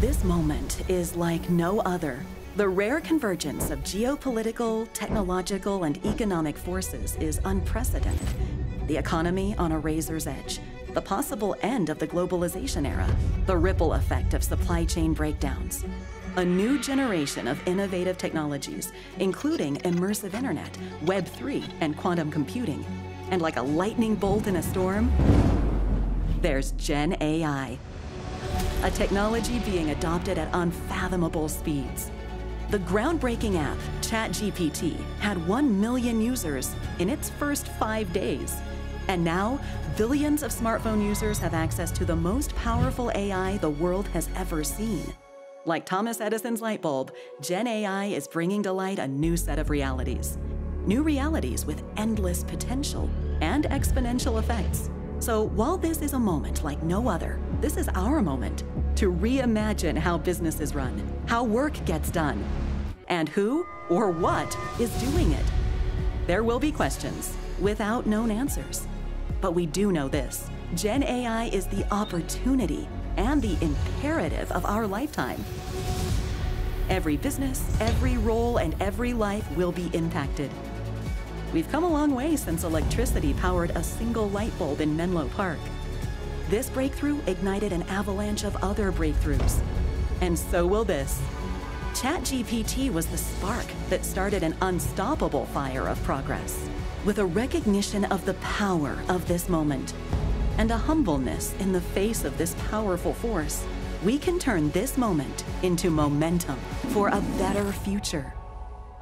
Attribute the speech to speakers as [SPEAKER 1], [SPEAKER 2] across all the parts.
[SPEAKER 1] This moment is like no other. The rare convergence of geopolitical, technological, and economic forces is unprecedented. The economy on a razor's edge, the possible end of the globalization era, the ripple effect of supply chain breakdowns. A new generation of innovative technologies, including immersive internet, Web3, and quantum computing. And like a lightning bolt in a storm, there's Gen AI, a technology being adopted at unfathomable speeds. The groundbreaking app, ChatGPT, had 1 million users in its first five days. And now, billions of smartphone users have access to the most powerful AI the world has ever seen. Like Thomas Edison's light bulb, Gen AI is bringing to light a new set of realities. New realities with endless potential and exponential effects. So while this is a moment like no other, this is our moment to reimagine how business is run, how work gets done, and who or what is doing it. There will be questions without known answers. But we do know this Gen AI is the opportunity and the imperative of our lifetime. Every business, every role, and every life will be impacted. We've come a long way since electricity powered a single light bulb in Menlo Park. This breakthrough ignited an avalanche of other breakthroughs. And so will this. ChatGPT was the spark that started an unstoppable fire of progress. With a recognition of the power of this moment and a humbleness in the face of this powerful force, we can turn this moment into momentum for a better future.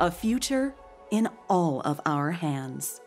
[SPEAKER 1] A future in all of our hands.